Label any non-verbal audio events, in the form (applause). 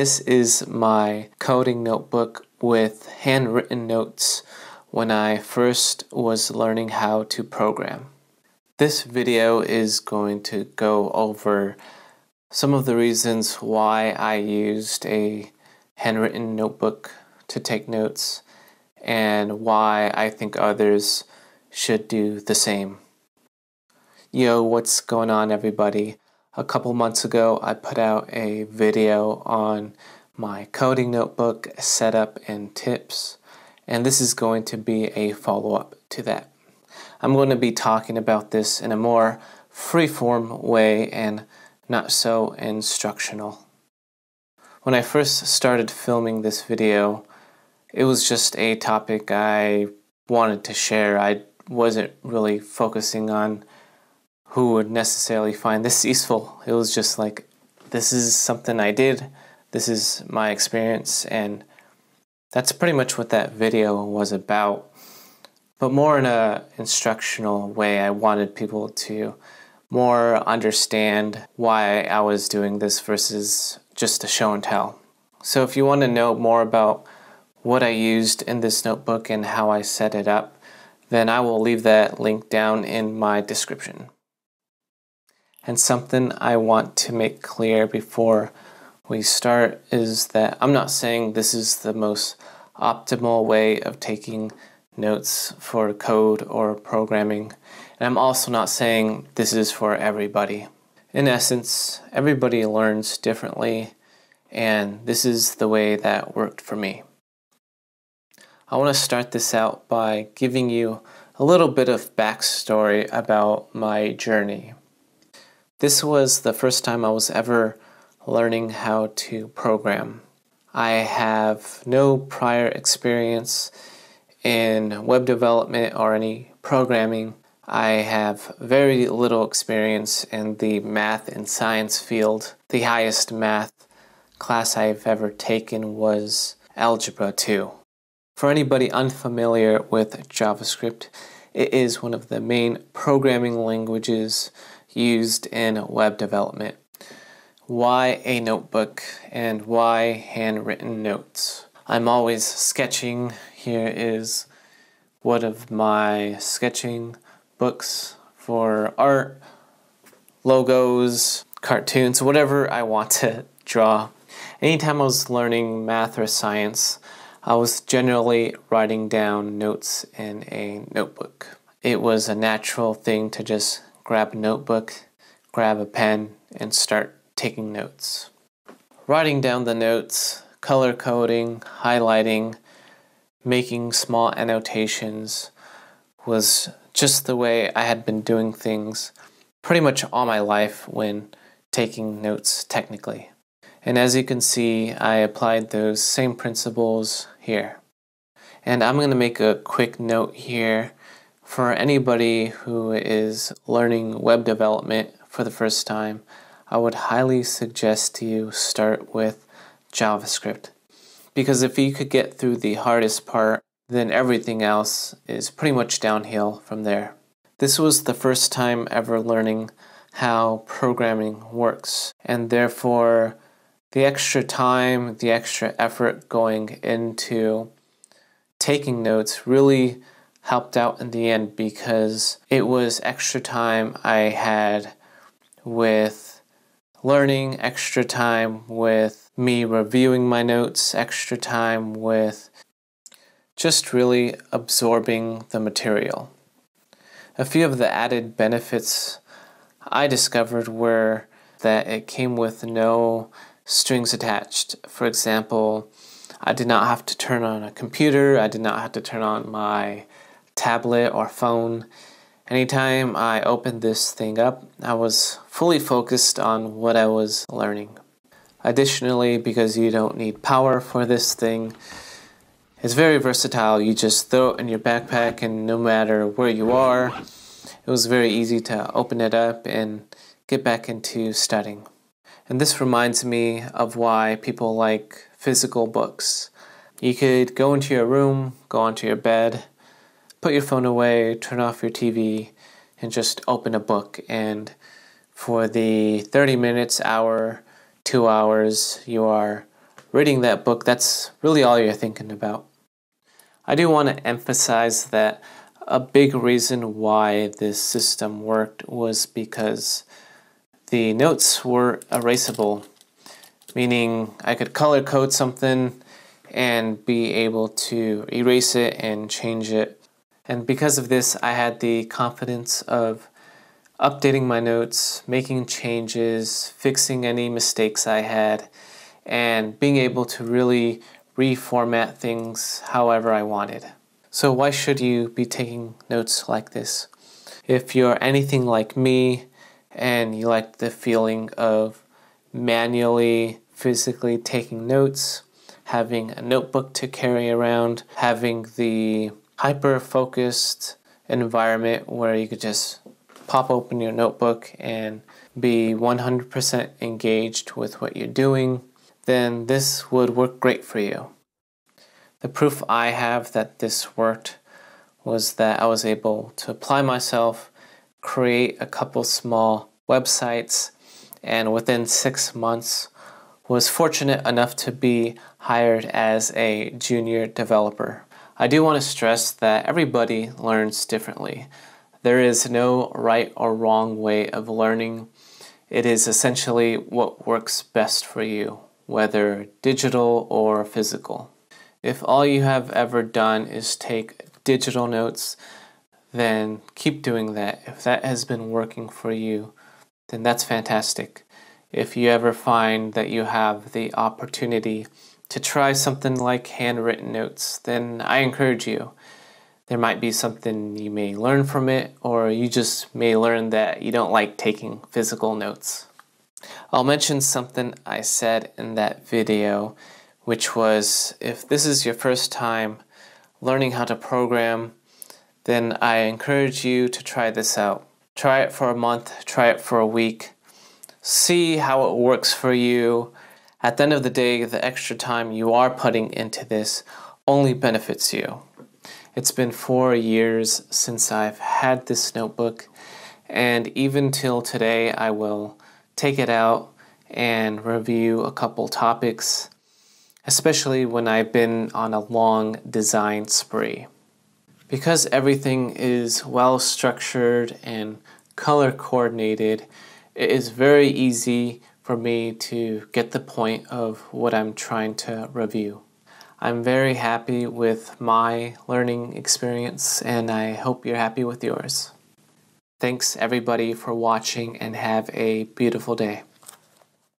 This is my coding notebook with handwritten notes when I first was learning how to program. This video is going to go over some of the reasons why I used a handwritten notebook to take notes and why I think others should do the same. Yo, what's going on, everybody? A couple months ago, I put out a video on my coding notebook setup and tips, and this is going to be a follow up to that. I'm going to be talking about this in a more free-form way and not so instructional. When I first started filming this video, it was just a topic I wanted to share. I wasn't really focusing on who would necessarily find this useful. It was just like, this is something I did, this is my experience, and that's pretty much what that video was about. But more in a instructional way, I wanted people to more understand why I was doing this versus just a show and tell. So if you want to know more about what I used in this notebook and how I set it up, then I will leave that link down in my description. And something I want to make clear before we start is that I'm not saying this is the most optimal way of taking notes for code or programming. And I'm also not saying this is for everybody. In essence, everybody learns differently, and this is the way that worked for me. I want to start this out by giving you a little bit of backstory about my journey. This was the first time I was ever learning how to program. I have no prior experience in web development or any programming. I have very little experience in the math and science field. The highest math class I've ever taken was Algebra 2. For anybody unfamiliar with JavaScript, it is one of the main programming languages used in web development. Why a notebook and why handwritten notes? I'm always sketching. Here is one of my sketching books for art, logos, cartoons, whatever I want to (laughs) draw. Anytime I was learning math or science, I was generally writing down notes in a notebook. It was a natural thing to just grab a notebook, grab a pen, and start taking notes. Writing down the notes, color coding, highlighting, making small annotations was just the way I had been doing things pretty much all my life when taking notes technically. And as you can see, I applied those same principles here. And I'm going to make a quick note here for anybody who is learning web development for the first time, I would highly suggest you start with JavaScript. Because if you could get through the hardest part, then everything else is pretty much downhill from there. This was the first time ever learning how programming works, and therefore, the extra time, the extra effort going into taking notes really helped out in the end because it was extra time I had with learning, extra time with me reviewing my notes, extra time with just really absorbing the material. A few of the added benefits I discovered were that it came with no strings attached. For example, I did not have to turn on a computer, I did not have to turn on my tablet or phone. Anytime I opened this thing up, I was fully focused on what I was learning. Additionally, because you don't need power for this thing, it's very versatile. You just throw it in your backpack, and no matter where you are, it was very easy to open it up and get back into studying. And this reminds me of why people like physical books. You could go into your room, go onto your bed, put your phone away, turn off your TV, and just open a book. And for the 30 minutes, hour, two hours, you are reading that book, that's really all you're thinking about. I do want to emphasize that a big reason why this system worked was because the notes were erasable, meaning I could color code something and be able to erase it and change it. And because of this, I had the confidence of updating my notes, making changes, fixing any mistakes I had, and being able to really reformat things however I wanted. So, why should you be taking notes like this? If you're anything like me and you like the feeling of manually, physically taking notes, having a notebook to carry around, having the hyper focused environment where you could just pop open your notebook and be 100% engaged with what you're doing, then this would work great for you. The proof I have that this worked was that I was able to apply myself, create a couple small websites, and within six months was fortunate enough to be hired as a junior developer. I do want to stress that everybody learns differently. There is no right or wrong way of learning. It is essentially what works best for you, whether digital or physical. If all you have ever done is take digital notes, then keep doing that. If that has been working for you, then that's fantastic. If you ever find that you have the opportunity to try something like handwritten notes, then I encourage you. There might be something you may learn from it, or you just may learn that you don't like taking physical notes. I'll mention something I said in that video which was if this is your first time learning how to program, then I encourage you to try this out. Try it for a month, try it for a week, see how it works for you. At the end of the day, the extra time you are putting into this only benefits you. It's been four years since I've had this notebook, and even till today, I will take it out and review a couple topics especially when I've been on a long design spree. Because everything is well structured and color coordinated, it is very easy for me to get the point of what I'm trying to review. I'm very happy with my learning experience and I hope you're happy with yours. Thanks everybody for watching and have a beautiful day.